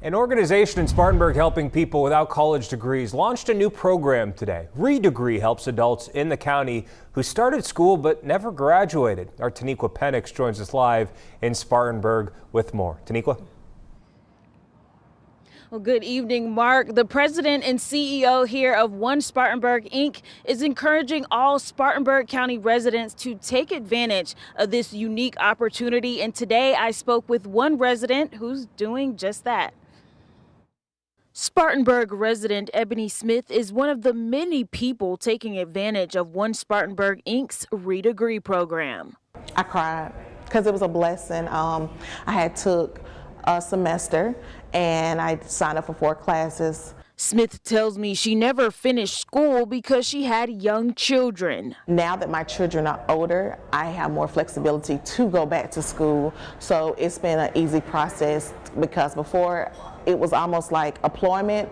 An organization in Spartanburg helping people without college degrees launched a new program today. Re:Degree helps adults in the county who started school but never graduated. Our Taniqua Penix joins us live in Spartanburg with more. Taniqua? Well, good evening, Mark. The president and CEO here of OneSpartanburg Inc. is encouraging all Spartanburg County residents to take advantage of this unique opportunity. And today I spoke with one resident who's doing just that. Spartanburg resident Ebony Smith is one of the many people taking advantage of OneSpartanburg Inc.'s Re:Degree program. I cried because it was a blessing. Um, I had took a semester and I signed up for four classes. Smith tells me she never finished school because she had young children. Now that my children are older, I have more flexibility to go back to school. So it's been an easy process because before it was almost like employment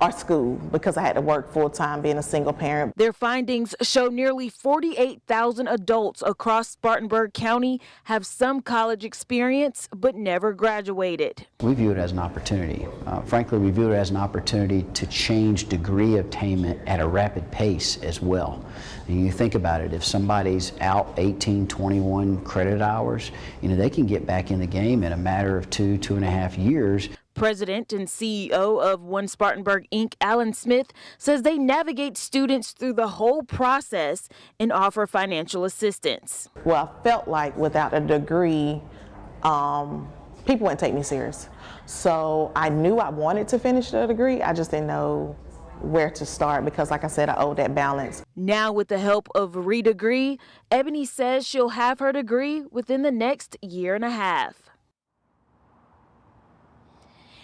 or school because I had to work full time being a single parent. Their findings show nearly 48,000 adults across Spartanburg County have some college experience but never graduated. We view it as an opportunity. Uh, frankly, we view it as an opportunity to change degree attainment at a rapid pace as well. And you think about it, if somebody's out 18, 21 credit hours, you know, they can get back in the game in a matter of two, two and a half years. President and CEO of OneSpartanburg Inc., Allen Smith, says they navigate students through the whole process and offer financial assistance. Well, I felt like without a degree, um, people wouldn't take me serious. So I knew I wanted to finish the degree, I just didn't know where to start because like I said, I owe that balance. Now with the help of Re:Degree, Ebony says she'll have her degree within the next year and a half.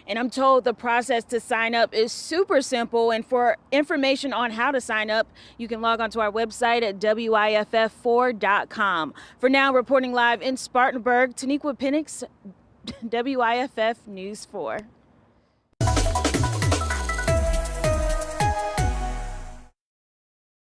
And I'm told the process to sign up is super simple. And for information on how to sign up, you can log on to our website at WYFF4.com. For now, reporting live in Spartanburg, Taniqua Penix, WYFF News 4.